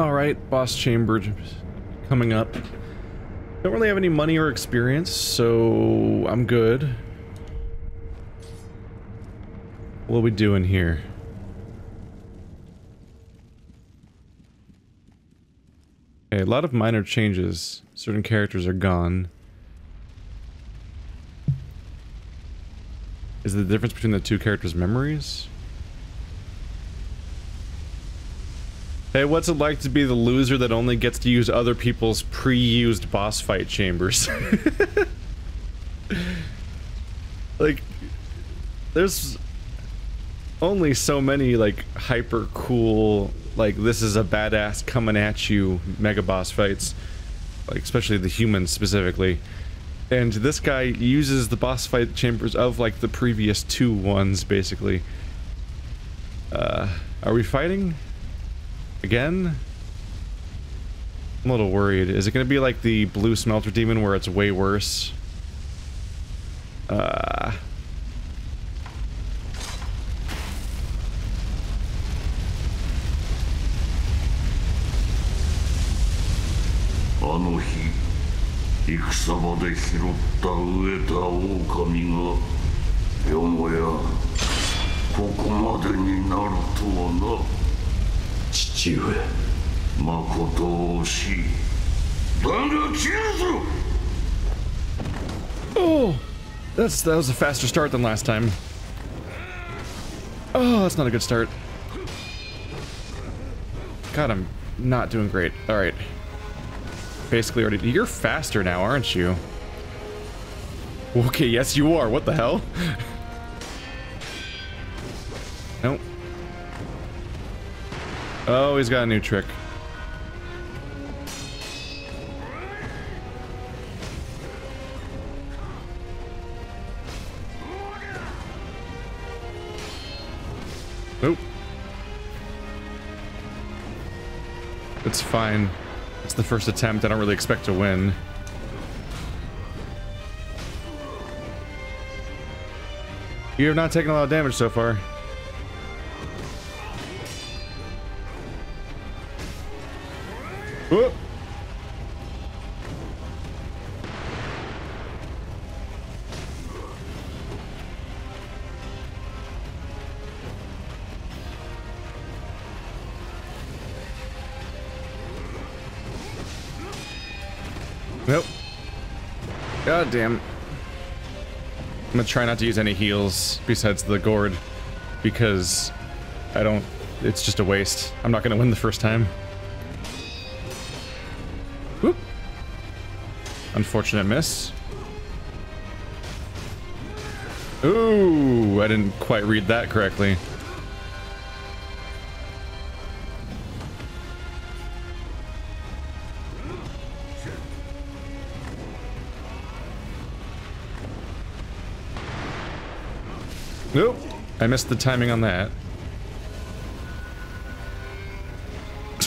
Alright, boss chamber coming up. Don't really have any money or experience, so I'm good. What are we doing here? Okay, a lot of minor changes. Certain characters are gone. Is the difference between the two characters' memories? Hey, what's it like to be the loser that only gets to use other people's pre-used boss fight chambers? like, there's only so many, like, hyper cool, like, this is a badass coming at you mega boss fights. Like, especially the humans specifically. And this guy uses the boss fight chambers of, like, the previous two ones, basically. Uh, are we fighting? Again? I'm a little worried. Is it going to be like the blue smelter demon where it's way worse? Uh... Ano 戦場で拾った飢えた狼がよもやここまでになるとはな父上誠を惜しいだが切るぞ Oh, that's that was a faster start than last time. Oh, that's not a good start. God, I'm not doing great. All right. Basically already, you're faster now, aren't you? Okay, yes you are. What the hell? Oh, he's got a new trick. Nope. It's fine. It's the first attempt. I don't really expect to win. You have not taken a lot of damage so far. Damn. I'm gonna try not to use any heals besides the gourd because I don't it's just a waste. I'm not gonna win the first time. Whoop. Unfortunate miss. Ooh, I didn't quite read that correctly. I missed the timing on that.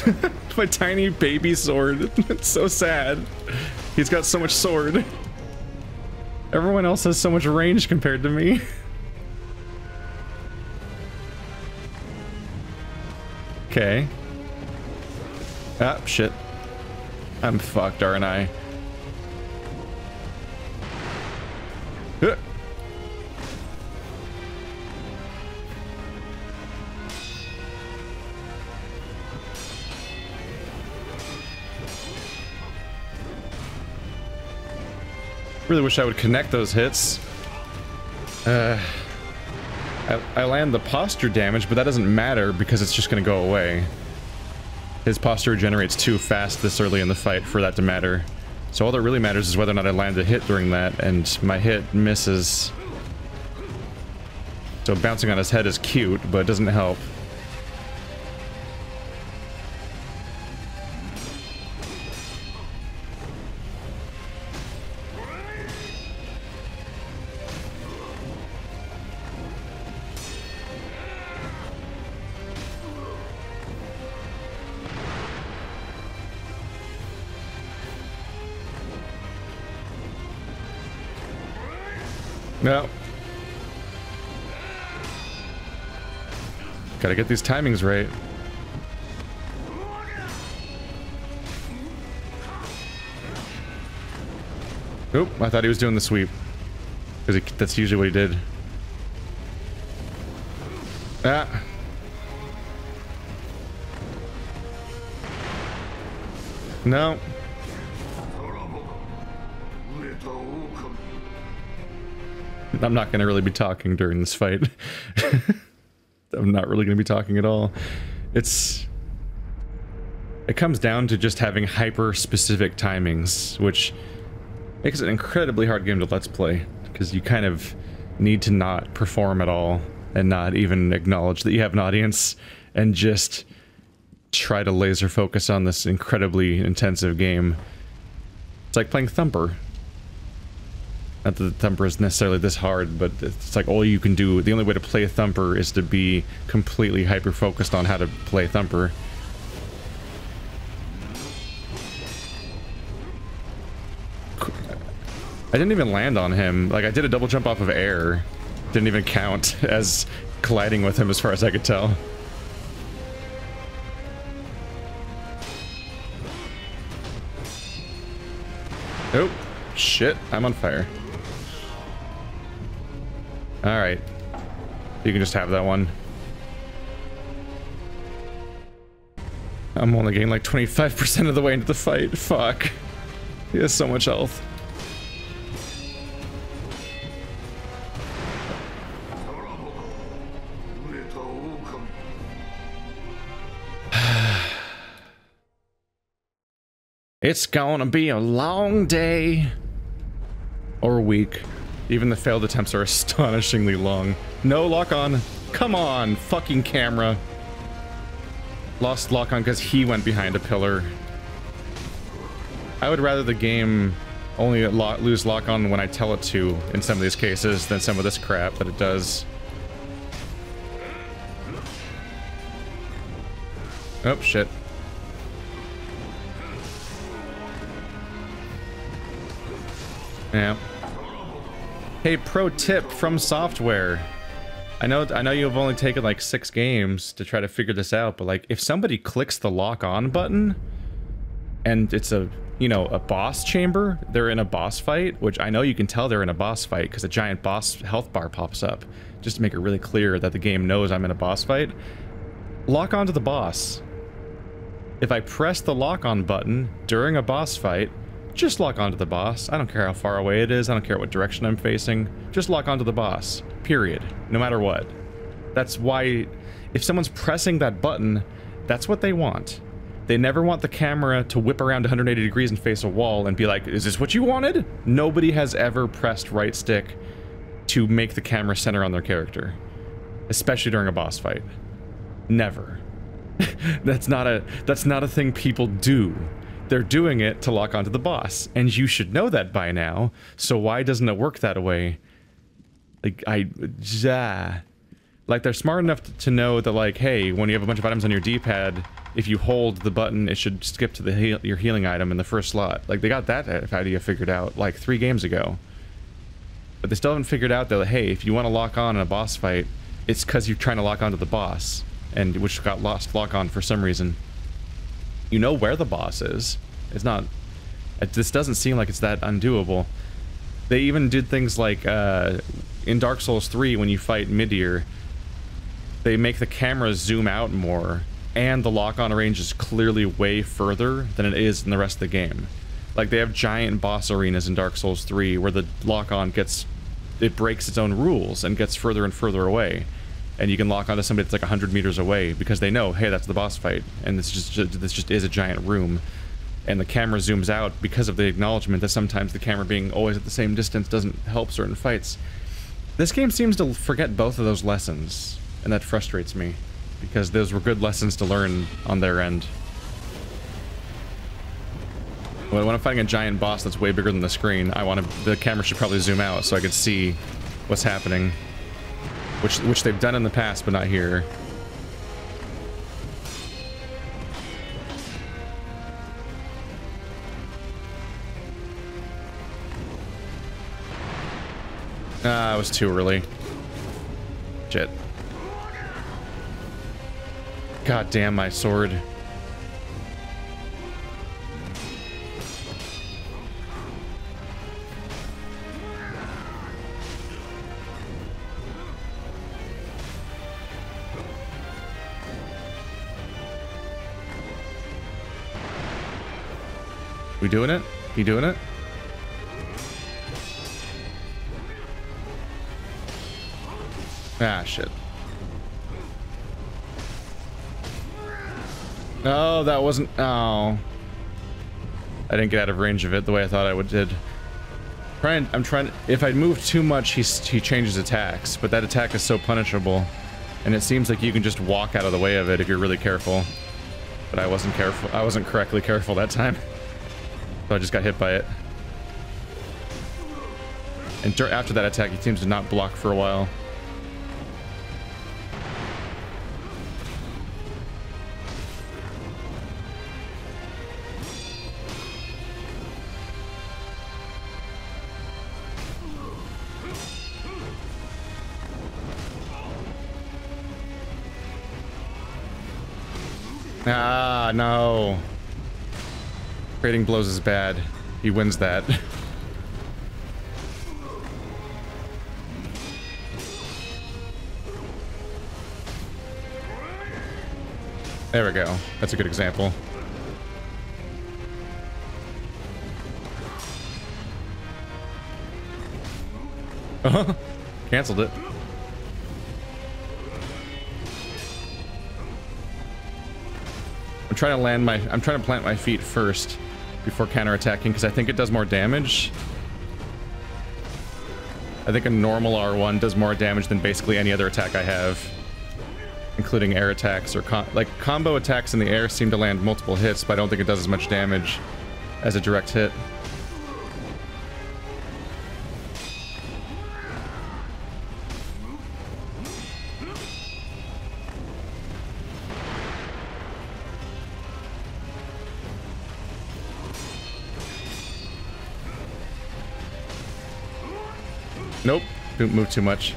My tiny baby sword. it's so sad. He's got so much sword. Everyone else has so much range compared to me. Okay. Ah, shit. I'm fucked, aren't I? Really wish I would connect those hits. Uh, I, I land the posture damage, but that doesn't matter because it's just going to go away. His posture generates too fast this early in the fight for that to matter. So all that really matters is whether or not I land a hit during that, and my hit misses. So bouncing on his head is cute, but it doesn't help. Gotta get these timings right. Oop, I thought he was doing the sweep. Because that's usually what he did. Ah. No. I'm not going to really be talking during this fight. I'm not really going to be talking at all. It's... It comes down to just having hyper-specific timings, which makes it an incredibly hard game to Let's Play, because you kind of need to not perform at all, and not even acknowledge that you have an audience, and just try to laser focus on this incredibly intensive game. It's like playing Thumper. Not that the Thumper is necessarily this hard, but it's like all you can do. The only way to play a Thumper is to be completely hyper-focused on how to play Thumper. I didn't even land on him. Like, I did a double jump off of air. Didn't even count as colliding with him as far as I could tell. Oh, shit. I'm on fire. Alright. You can just have that one. I'm only getting like 25% of the way into the fight. Fuck. He has so much health. It's gonna be a long day. Or week. Even the failed attempts are astonishingly long. No lock on. Come on, fucking camera. Lost lock on because he went behind a pillar. I would rather the game only lo lose lock on when I tell it to in some of these cases than some of this crap that it does. Oh, shit. Yeah. Hey, pro tip from software. I know I know you've only taken like six games to try to figure this out, but like if somebody clicks the lock on button and it's a you know a boss chamber, they're in a boss fight, which I know you can tell they're in a boss fight because a giant boss health bar pops up, just to make it really clear that the game knows I'm in a boss fight. Lock onto the boss. If I press the lock on button during a boss fight, just lock onto the boss. I don't care how far away it is. I don't care what direction I'm facing. Just lock onto the boss. Period. No matter what. That's why if someone's pressing that button, that's what they want. They never want the camera to whip around 180 degrees and face a wall and be like, is this what you wanted? Nobody has ever pressed right stick to make the camera center on their character. Especially during a boss fight. Never. that's not a that's not a thing people do. They're doing it to lock onto the boss, and you should know that by now. So why doesn't it work that way? Like I, yeah, like they're smart enough to know that like, hey, when you have a bunch of items on your D-pad, if you hold the button, it should skip to the heal your healing item in the first slot. Like they got that idea figured out like three games ago. But they still haven't figured out that, hey, if you want to lock on in a boss fight, it's because you're trying to lock onto the boss, and which got lost lock on for some reason. You know where the boss is. It's not... It, this doesn't seem like it's that undoable. They even did things like, uh, in Dark Souls 3, when you fight Midir, they make the camera zoom out more, and the lock-on range is clearly way further than it is in the rest of the game. Like, they have giant boss arenas in Dark Souls 3 where the lock-on gets... It breaks its own rules and gets further and further away and you can lock onto somebody that's like 100 meters away because they know, hey, that's the boss fight, and this just this just is a giant room, and the camera zooms out because of the acknowledgement that sometimes the camera being always at the same distance doesn't help certain fights. This game seems to forget both of those lessons, and that frustrates me, because those were good lessons to learn on their end. When I'm fighting a giant boss that's way bigger than the screen, I want to, the camera should probably zoom out so I can see what's happening. Which, which they've done in the past, but not here. Ah, it was too early. Shit. God damn my sword. We doing it? You doing it? Ah, shit. No, that wasn't... Oh. I didn't get out of range of it the way I thought I would did. Trying, I'm trying... If I move too much, he's, he changes attacks, but that attack is so punishable. And it seems like you can just walk out of the way of it if you're really careful. But I wasn't careful. I wasn't correctly careful that time. So I just got hit by it. And after that attack, he seems to not block for a while. Ah, no. Trading blows is bad. He wins that. there we go. That's a good example. Uh -huh. Cancelled it. I'm trying to land my... I'm trying to plant my feet first before counterattacking because I think it does more damage. I think a normal R1 does more damage than basically any other attack I have. Including air attacks or... like, combo attacks in the air seem to land multiple hits, but I don't think it does as much damage as a direct hit. Don't move too much.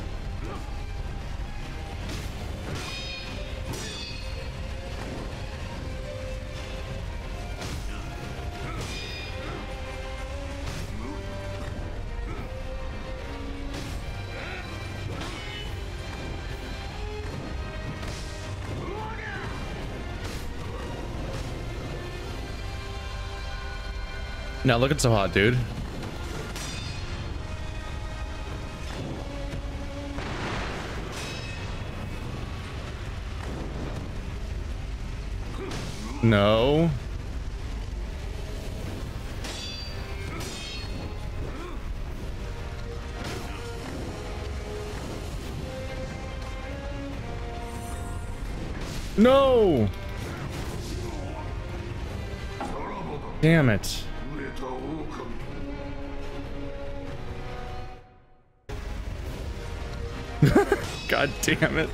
Now looking so hot, dude. No. No! Damn it. God damn it.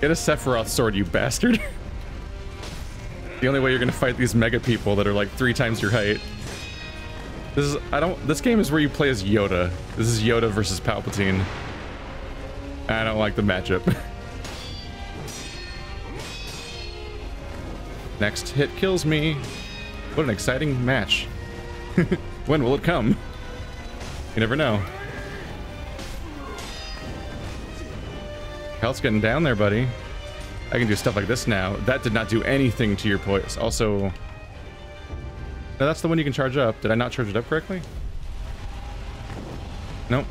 Get a Sephiroth sword, you bastard. the only way you're gonna fight these mega people that are like three times your height. This is, I don't, this game is where you play as Yoda. This is Yoda versus Palpatine. I don't like the matchup. Next hit kills me. What an exciting match. when will it come? You never know. Health's getting down there, buddy. I can do stuff like this now. That did not do anything to your poise. Also... No, that's the one you can charge up. Did I not charge it up correctly? Nope.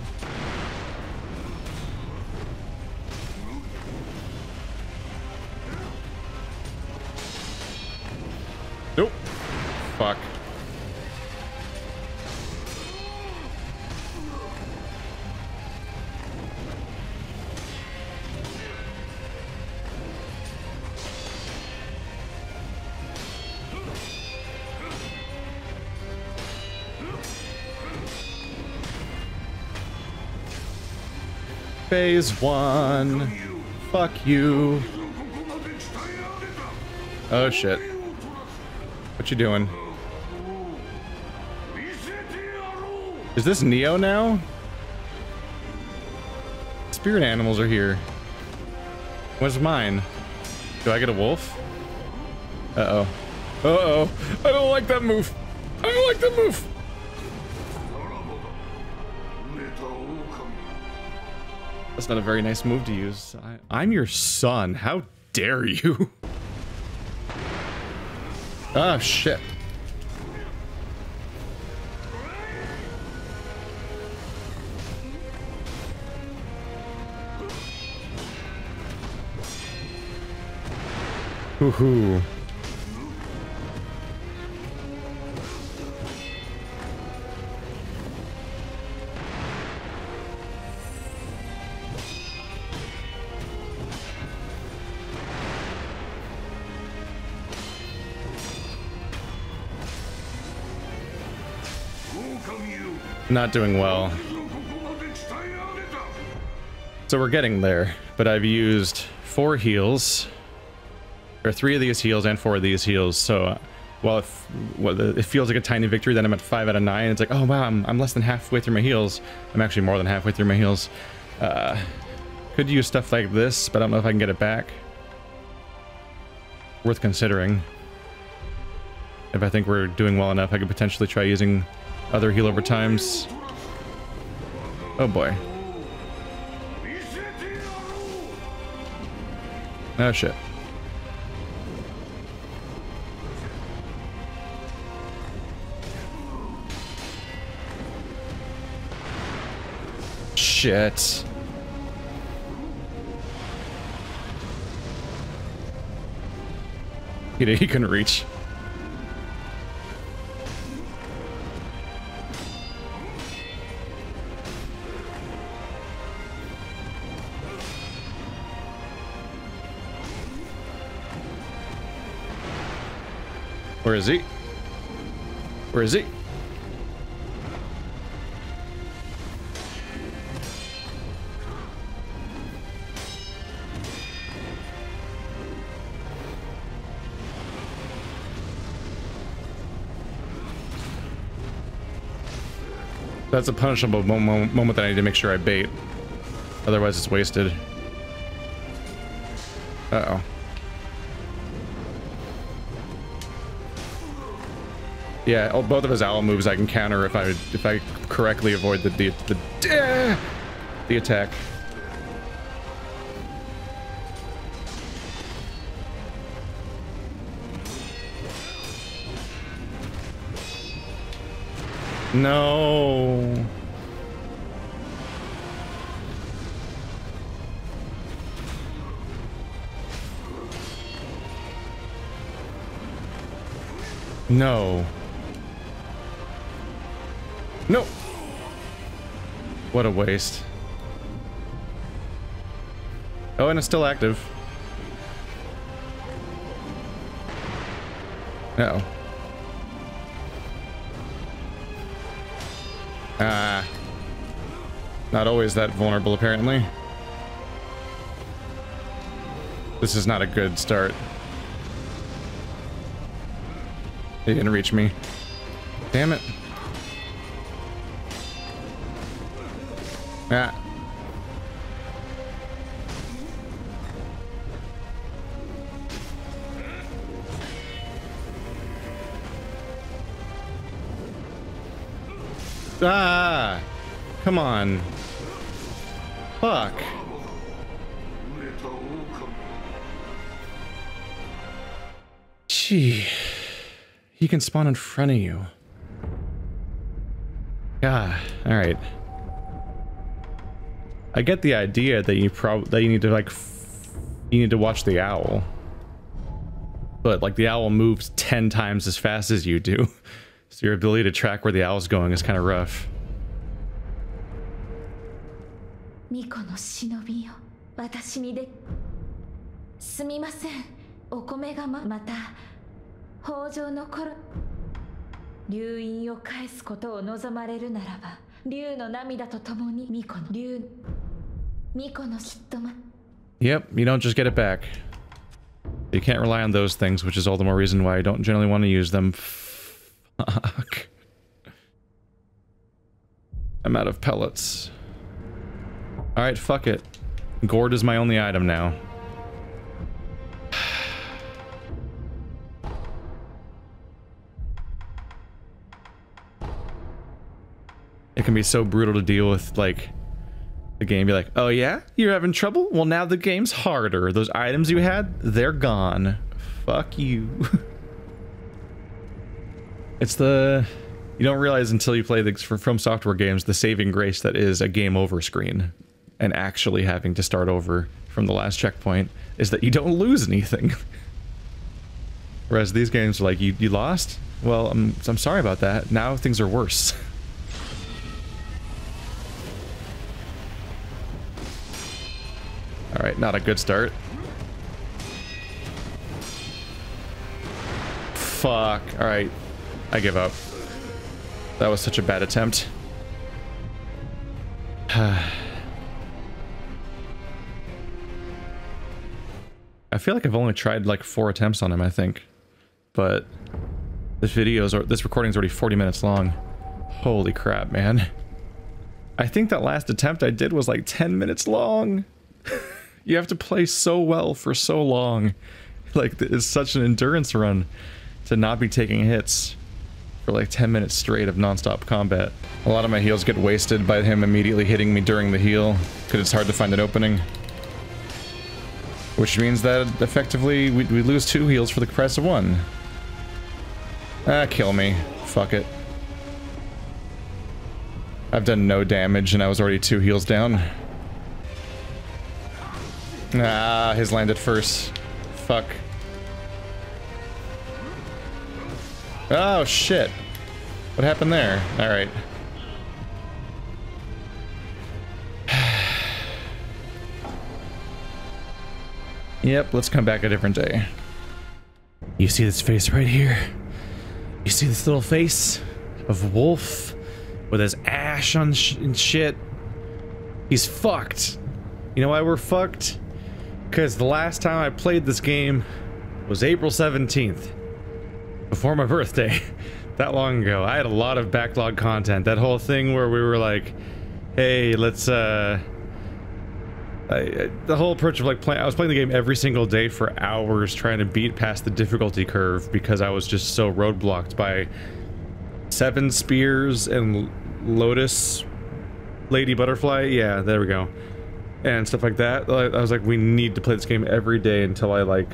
Phase one. Fuck you. Oh shit. What you doing? Is this Neo now? Spirit animals are here. What's mine? Do I get a wolf? Uh-oh. Uh-oh. I don't like that move. I don't like that move. That's not a very nice move to use. I, am your son. How dare you? Oh, shit. Woohoo. Not doing well. So we're getting there, but I've used four heals, or three of these heals and four of these heals. So while it, well, it feels like a tiny victory, then I'm at five out of nine. It's like, oh wow, I'm, I'm less than halfway through my heals. I'm actually more than halfway through my heals. Uh, could use stuff like this, but I don't know if I can get it back. Worth considering. If I think we're doing well enough, I could potentially try using other heal over times. Oh boy. Oh shit. Shit. He, he couldn't reach. Where is he? Where is he? That's a punishable moment that I need to make sure I bait. Otherwise it's wasted. Uh-oh. Yeah, oh, both of his owl moves I can counter if I if I correctly avoid the the the, the attack. No. No. No! What a waste. Oh, and it's still active. Uh oh Ah. Not always that vulnerable, apparently. This is not a good start. He didn't reach me. Damn it. Yeah. Ah! Come on. Fuck. Gee. He can spawn in front of you. Yeah, alright. I get the idea that you probably that you need to like you need to watch the owl. But like the owl moves 10 times as fast as you do. So your ability to track where the owl's going is kind of rough. Miko no shinobi yo. Watashi ni de すみません。お米がままた北条の頃流飲を返すことを望まれるならば竜の涙とともにミコの竜 Yep, you don't just get it back. You can't rely on those things, which is all the more reason why I don't generally want to use them. Fuck. I'm out of pellets. Alright, fuck it. Gourd is my only item now. It can be so brutal to deal with, like, the game be like, oh yeah? You're having trouble? Well, now the game's harder. Those items you had, they're gone. Fuck you. It's the you don't realize until you play the from software games the saving grace that is a game over screen and actually having to start over from the last checkpoint is that you don't lose anything. Whereas these games are like, you, you lost? Well, I'm, I'm sorry about that. Now things are worse. Alright, not a good start. Fuck. Alright. I give up. That was such a bad attempt. I feel like I've only tried like four attempts on him, I think. But this video's or this recording's already 40 minutes long. Holy crap, man. I think that last attempt I did was like 10 minutes long. you have to play so well for so long. Like, it's such an endurance run to not be taking hits for like 10 minutes straight of nonstop combat. A lot of my heals get wasted by him immediately hitting me during the heal, because it's hard to find an opening. Which means that effectively we, we lose two heals for the price of one. Ah, kill me. Fuck it. I've done no damage and I was already two heals down. Ah, his landed first. Fuck. Oh, shit. What happened there? Alright. Yep, let's come back a different day. You see this face right here? You see this little face of Wolf with his ash on sh and shit? He's fucked. You know why we're fucked? Because the last time I played this game was April 17th. Before my birthday. that long ago. I had a lot of backlog content. That whole thing where we were like, hey, let's, uh, I, the whole approach of like playing, I was playing the game every single day for hours trying to beat past the difficulty curve because I was just so roadblocked by seven spears and lotus lady butterfly. Yeah, there we go. And stuff like that. I was like, we need to play this game every day until I like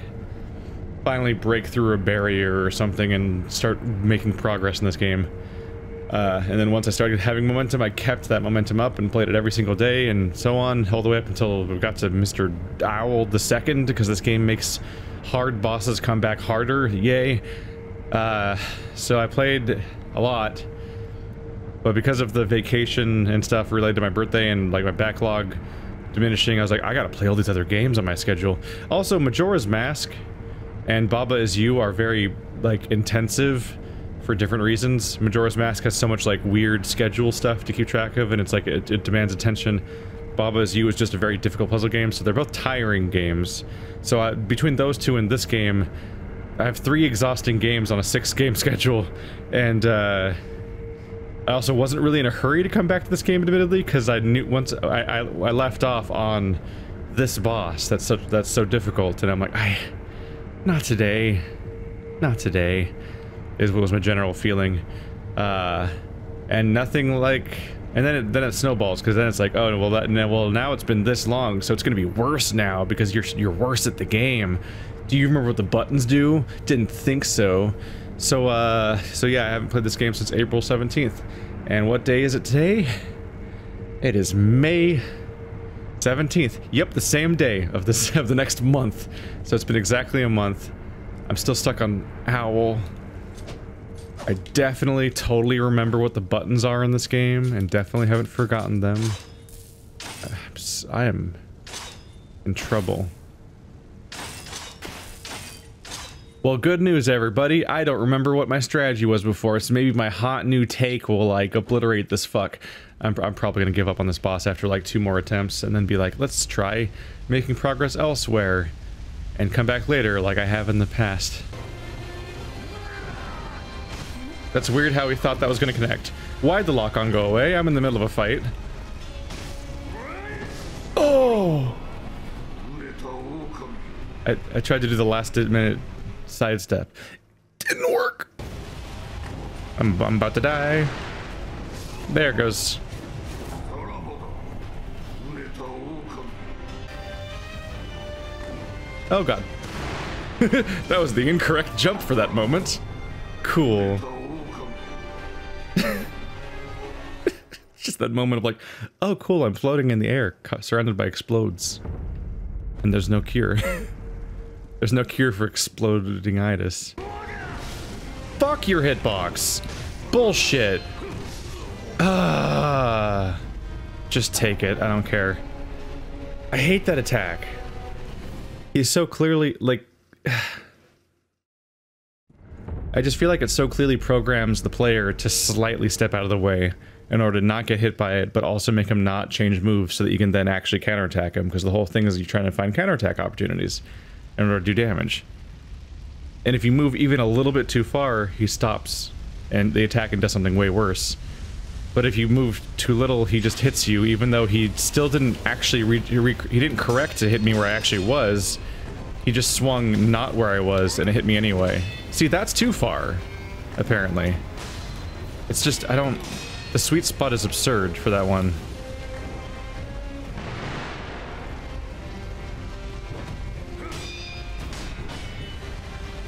finally break through a barrier or something and start making progress in this game. Uh, and then once I started having momentum, I kept that momentum up and played it every single day and so on, all the way up until we got to Mr. Owl the second, because this game makes hard bosses come back harder. Yay. Uh, so I played a lot, but because of the vacation and stuff related to my birthday and like my backlog diminishing, I was like, I gotta play all these other games on my schedule. Also, Majora's Mask and Baba Is You are very like intensive for different reasons. Majora's Mask has so much like weird schedule stuff to keep track of, and it's like it, it demands attention. Baba Is You is just a very difficult puzzle game, so they're both tiring games. So uh, between those two and this game, I have three exhausting games on a six-game schedule, and uh, I also wasn't really in a hurry to come back to this game, admittedly, because I knew once I, I, I left off on this boss that's so that's so difficult, and I'm like, I, not today, not today is what was my general feeling. Uh, and nothing like, and then it, then it snowballs because then it's like, oh well, that well now it's been this long, so it's gonna be worse now because you're you're worse at the game. Do you remember what the buttons do? Didn't think so. So uh, so yeah, I haven't played this game since April 17th. And what day is it today? It is May 17th. Yep, the same day of this of the next month. So it's been exactly a month. I'm still stuck on Owl. I definitely totally remember what the buttons are in this game, and definitely haven't forgotten them. I am in trouble. Well, good news, everybody. I don't remember what my strategy was before, so maybe my hot new take will, like, obliterate this fuck. I'm, I'm probably gonna give up on this boss after, like, two more attempts, and then be like, let's try making progress elsewhere, and come back later like I have in the past. That's weird how he thought that was going to connect. Why'd the lock-on go away? I'm in the middle of a fight. Oh! I, I tried to do the last minute sidestep. Didn't work. I'm, I'm about to die. There goes. Oh god. that was the incorrect jump for that moment. Cool. Just that moment of like, oh cool, I'm floating in the air, surrounded by explodes. And there's no cure. there's no cure for exploding itis. Fuck your hitbox. Bullshit. Ah. Just take it. I don't care. I hate that attack. He's so clearly, like... I just feel like it so clearly programs the player to slightly step out of the way in order to not get hit by it, but also make him not change moves so that you can then actually counterattack him, because the whole thing is you're trying to find counterattack opportunities in order to do damage. And if you move even a little bit too far, he stops, and the attack and does something way worse. But if you move too little, he just hits you, even though he still didn't actually he didn't correct to hit me where I actually was. He just swung not where I was, and it hit me anyway. See, that's too far, apparently. It's just, I don't... The sweet spot is absurd for that one.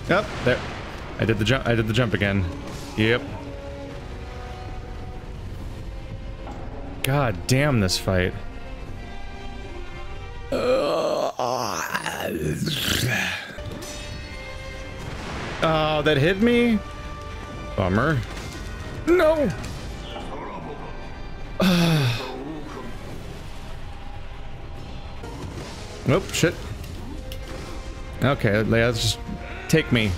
Yep, there. I did the jump. I did the jump again. Yep. God damn this fight. Uh, oh, that hit me? Bummer. No! Nope, shit. Okay, let's just take me.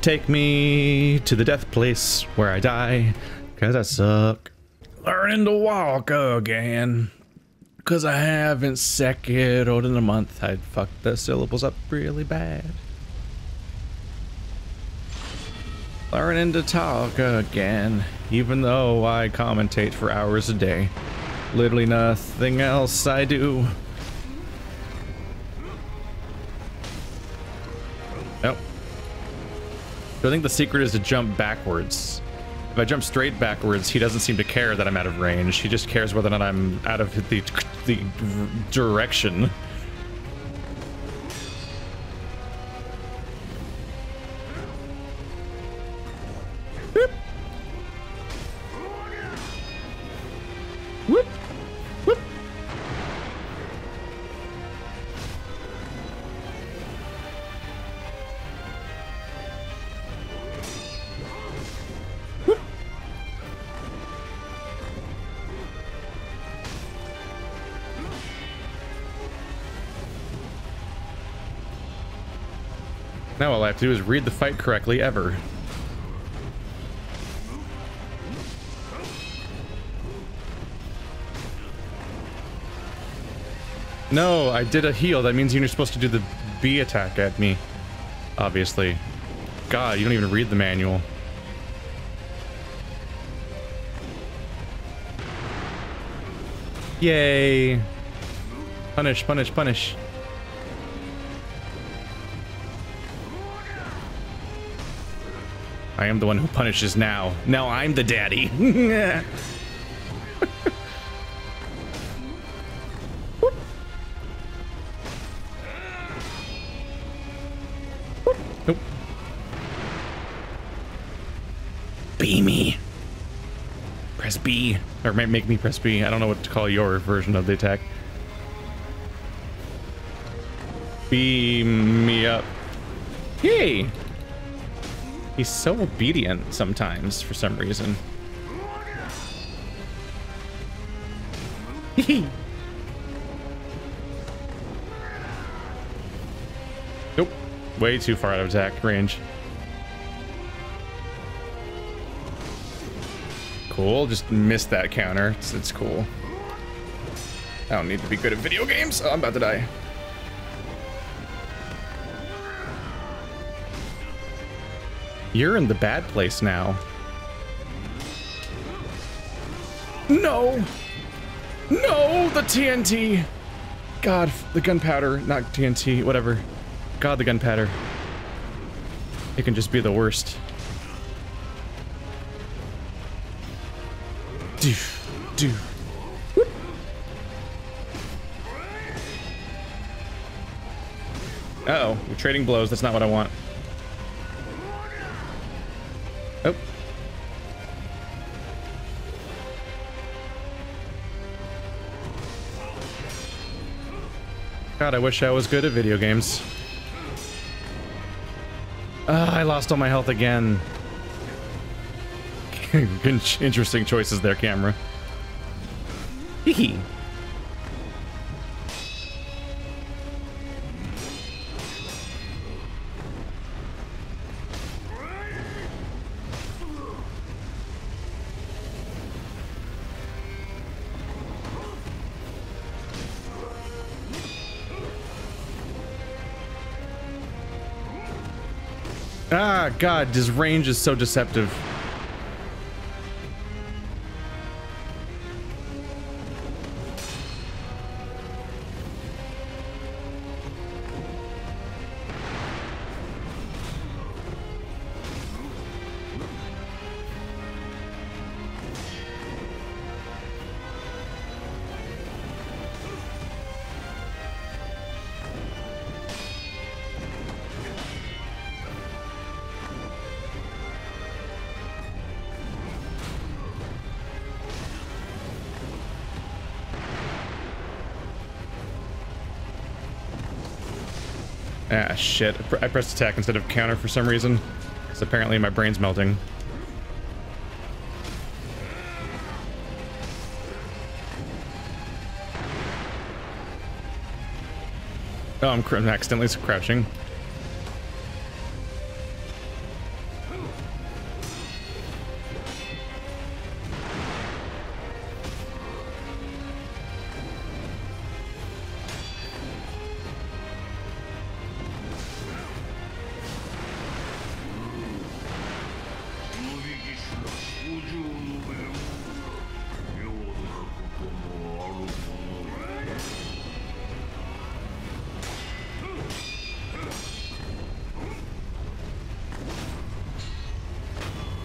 Take me to the death place where I die, cause I suck. Learning to walk again. Cause I haven't seconded in a month. I'd fuck the syllables up really bad. Learning to talk again, even though I commentate for hours a day. Literally nothing else I do. So I think the secret is to jump backwards. If I jump straight backwards, he doesn't seem to care that I'm out of range. He just cares whether or not I'm out of the, the direction. Now all I have to do is read the fight correctly ever. No, I did a heal. That means you're supposed to do the B attack at me. Obviously. God, you don't even read the manual. Yay. Punish, punish, punish. I am the one who punishes now. Now I'm the daddy. nope. Be me. Press B. Or make me press B. I don't know what to call your version of the attack. Beam me up. Yay! He's so obedient sometimes for some reason. nope. Way too far out of attack range. Cool. Just missed that counter. It's, it's cool. I don't need to be good at video games. Oh, I'm about to die. You're in the bad place now. No! No! The TNT! God, the gunpowder, not TNT, whatever. God, the gunpowder. It can just be the worst. Do, do. Uh oh we're trading blows. That's not what I want. God, I wish I was good at video games. Uh, I lost all my health again. Interesting choices there, camera. Hee Ah, God, his range is so deceptive. Shit. I pressed attack instead of counter for some reason. Because apparently my brain's melting. Oh, I'm accidentally crouching.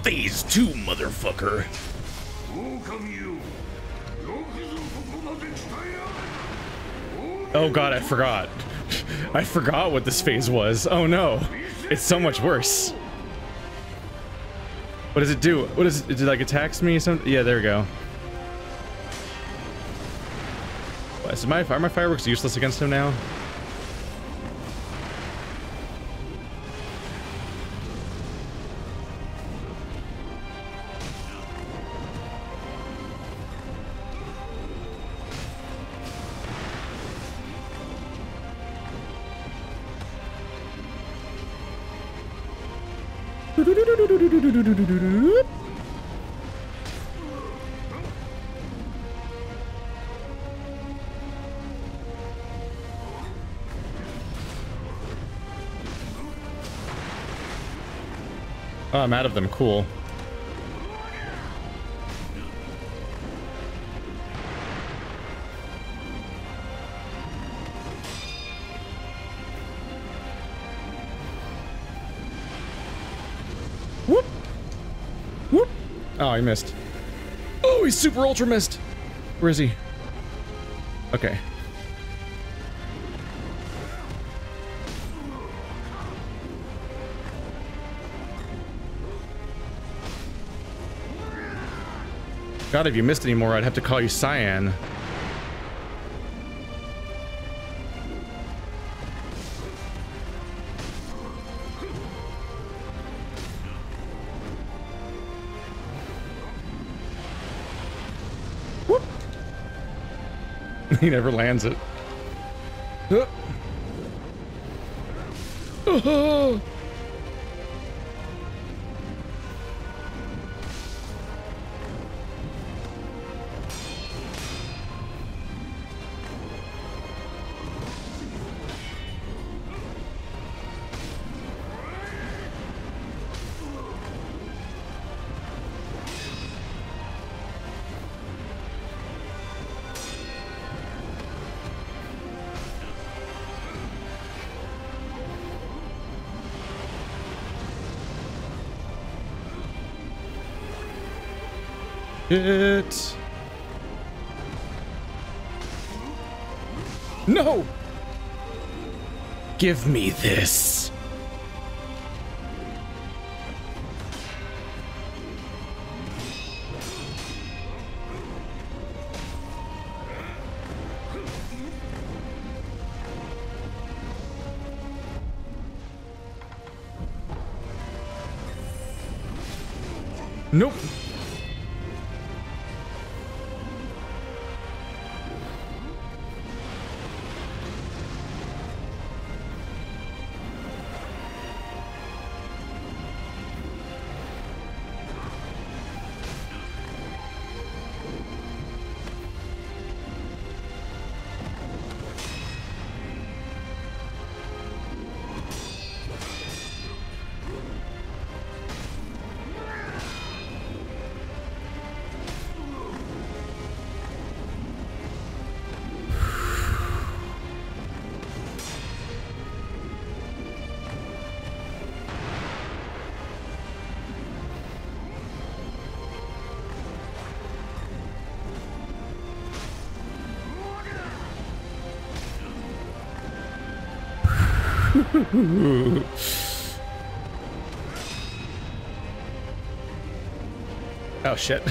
Phase 2, motherfucker. Oh god, I forgot. I forgot what this phase was. Oh no. It's so much worse. What does it do? What does it, it like attacks me something? Yeah, there we go. Is my, are my fireworks useless against him now? I'm out of them. Cool. Whoop! Whoop! Oh, he missed. Oh, he's super ultra missed. Where is he? Okay. God, if you missed any more, I'd have to call you Cyan. Whoop. he never lands it. Uh. Hit. No! Give me this. Nope. oh shit.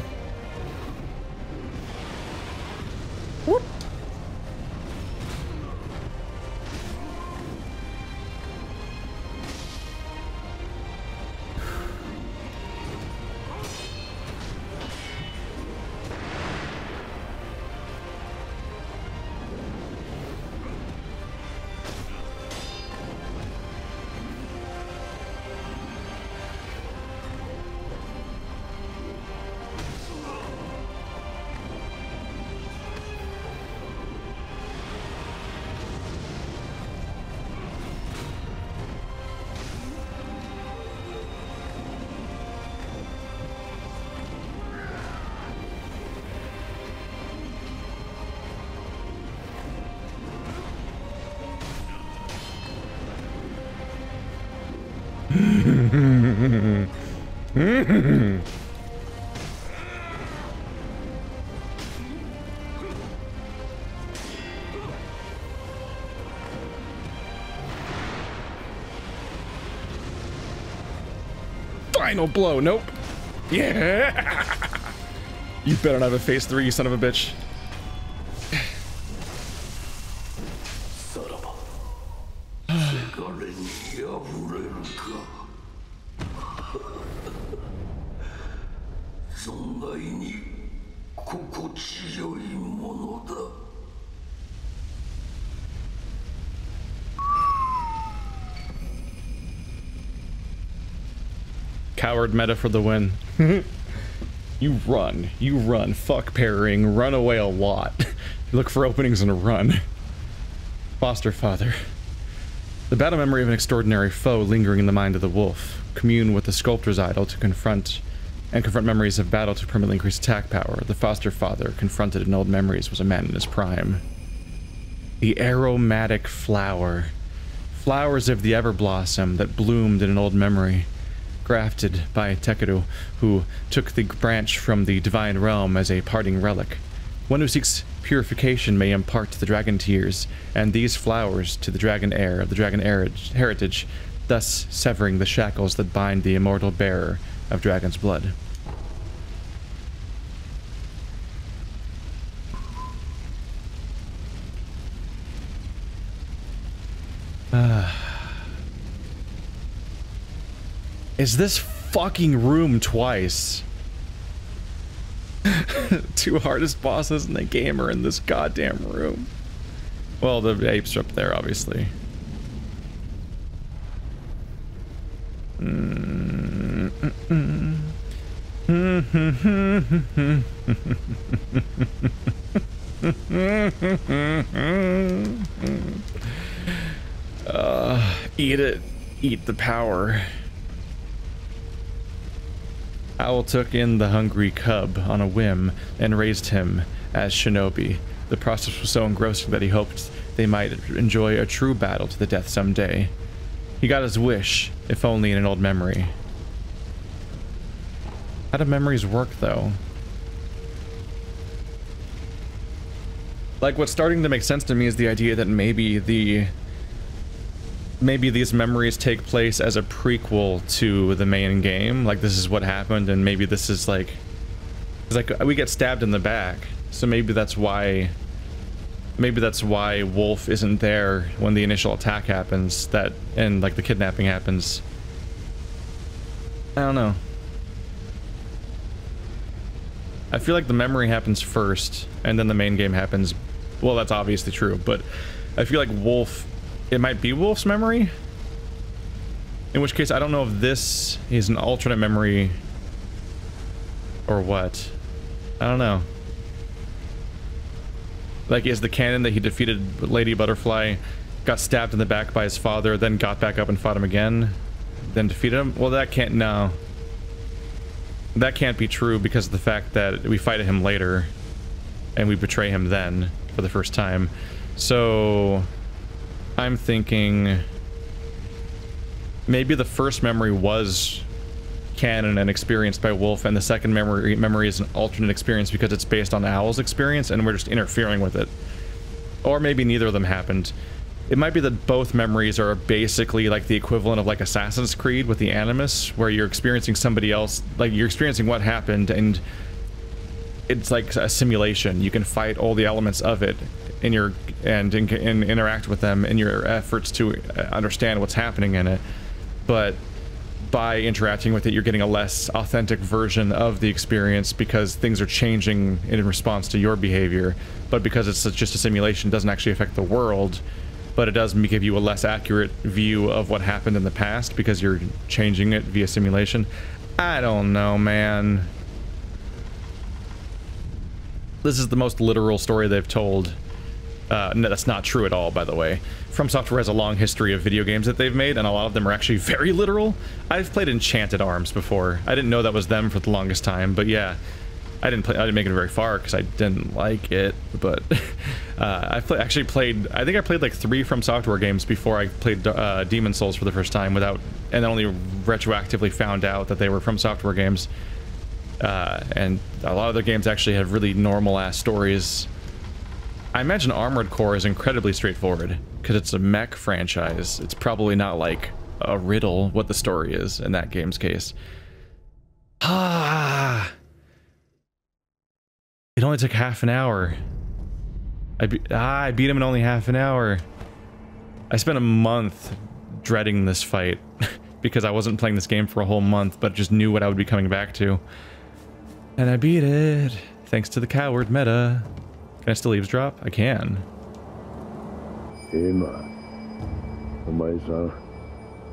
Final blow. Nope. Yeah. You better not have a phase three, you son of a bitch. 心地よいものだ Coward meta for the win. you run. You run. Fuck parrying. Run away a lot. Look for openings and run. Foster father. The battle memory of an extraordinary foe lingering in the mind of the wolf. Commune with the sculptor's idol to confront and confront memories of battle to permanently increase attack power. The foster father confronted in old memories was a man in his prime. The aromatic flower. Flowers of the everblossom that bloomed in an old memory grafted by Takeru, who took the branch from the divine realm as a parting relic. One who seeks purification may impart to the dragon tears, and these flowers to the dragon heir of the dragon heritage, thus severing the shackles that bind the immortal bearer of dragon's blood. Is this fucking room twice? Two hardest bosses in the game are in this goddamn room. Well, the apes are up there, obviously. uh, eat it. Eat the power. Owl took in the hungry cub on a whim and raised him as shinobi. The process was so engrossing that he hoped they might enjoy a true battle to the death someday. He got his wish, if only in an old memory. How do memories work, though? Like, what's starting to make sense to me is the idea that maybe the maybe these memories take place as a prequel to the main game. Like this is what happened, and maybe this is like, like we get stabbed in the back, so maybe that's why. Maybe that's why Wolf isn't there when the initial attack happens. That and like the kidnapping happens. I don't know. I feel like the memory happens first, and then the main game happens. Well, that's obviously true, but I feel like Wolf, it might be Wolf's memory. In which case, I don't know if this is an alternate memory or what. I don't know. Like, is the canon that he defeated Lady Butterfly, got stabbed in the back by his father, then got back up and fought him again, then defeated him? Well, that can't, no. That can't be true because of the fact that we fight him later, and we betray him then for the first time. So, I'm thinking maybe the first memory was canon and experienced by Wolf, and the second memory memory is an alternate experience because it's based on Owl's experience, and we're just interfering with it. Or maybe neither of them happened. It might be that both memories are basically like the equivalent of like Assassin's Creed with the Animus, where you're experiencing somebody else, like you're experiencing what happened, and it's like a simulation. You can fight all the elements of it in your and, and, and interact with them in your efforts to uh, understand what's happening in it. But by interacting with it, you're getting a less authentic version of the experience because things are changing in response to your behavior. But because it's just a simulation, it doesn't actually affect the world, but it does give you a less accurate view of what happened in the past because you're changing it via simulation. I don't know, man. This is the most literal story they've told. Uh, no, that's not true at all, by the way. From Software has a long history of video games that they've made, and a lot of them are actually very literal. I've played Enchanted Arms before. I didn't know that was them for the longest time, but yeah. I didn't play. I didn't make it very far because I didn't like it. But uh, I actually played. I think I played like three From Software games before I played uh, Demon Souls for the first time, without and only retroactively found out that they were From Software games. Uh, and a lot of the games actually have really normal ass stories. I imagine Armored Core is incredibly straightforward because it's a mech franchise. It's probably not like a riddle what the story is in that game's case. Ah. It only took half an hour. I, be ah, I beat him in only half an hour. I spent a month dreading this fight because I wasn't playing this game for a whole month, but just knew what I would be coming back to. And I beat it, thanks to the coward meta. Can I still eavesdrop? I can. エマお前さん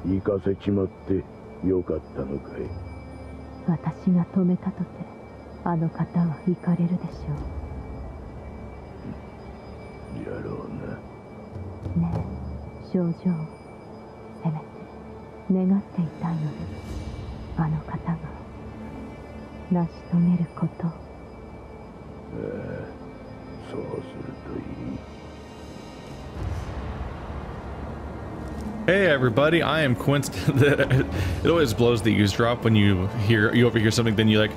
行かせちまってよかったのかい？私が止めたとてあの方は行かれるでしょやろうなうねえ症状をせめて願っていたいのですあの方が成し遂げることをそうするといい Hey everybody, I am Quince. it always blows the eavesdrop when you hear you overhear something, then you like,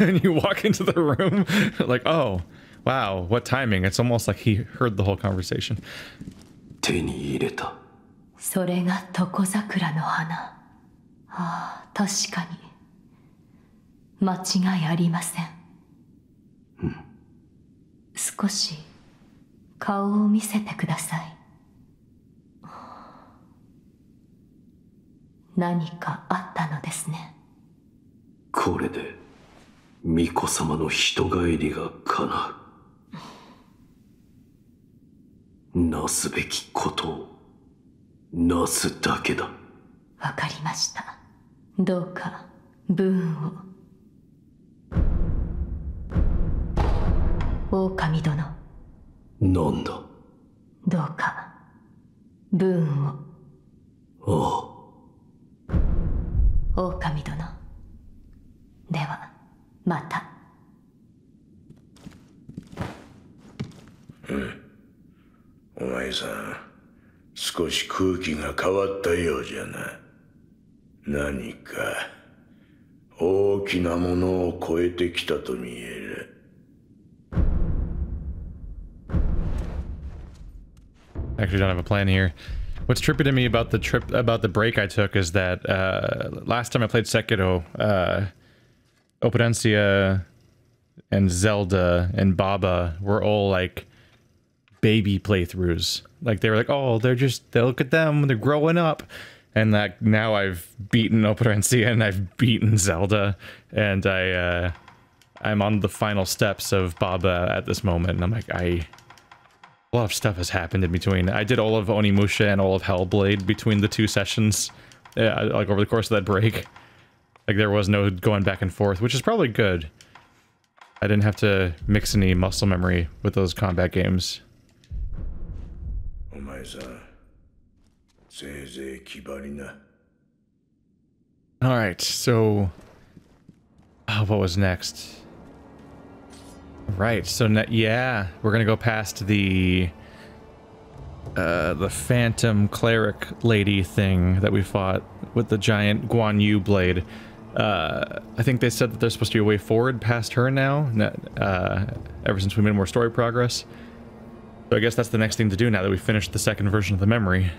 and you walk into the room like, oh, wow, what timing? It's almost like he heard the whole conversation. 手に入れたそれが床桜の花ああ確かに間違いありません、少し顔を見せてください。何かあったのですね。これで巫女様の人帰りが叶う。なすべきことをなすだけだ。わかりました。どうかブーンを狼殿。なんだ？どうかブーンを。ああ。狼殿。ではまた。お前さん少し空気が変わったようじゃな。何か大きなものを超えてきたと見える Actually, don't have a plan here. What's trippy to me about the trip about the break I took is that uh, last time I played Sekiro, uh, Operencia and Zelda and Baba were all like baby playthroughs. Like they were like, oh, they're just they look at them, they're growing up, and that now I've beaten Operencia and I've beaten Zelda, and I uh, I'm on the final steps of Baba at this moment, and I'm like I. A lot of stuff has happened in between. I did all of Onimusha and all of Hellblade between the two sessions, uh, like over the course of that break. Like there was no going back and forth, which is probably good. I didn't have to mix any muscle memory with those combat games. お前さんせいぜい気張りな All right, so oh, what was next? Right, so yeah, we're gonna go past the uh, the phantom cleric lady thing that we fought with the giant Guan Yu blade. Uh, I think they said that there's supposed to be a way forward past her now, uh, ever since we made more story progress. So I guess that's the next thing to do now that we finished the second version of the memory.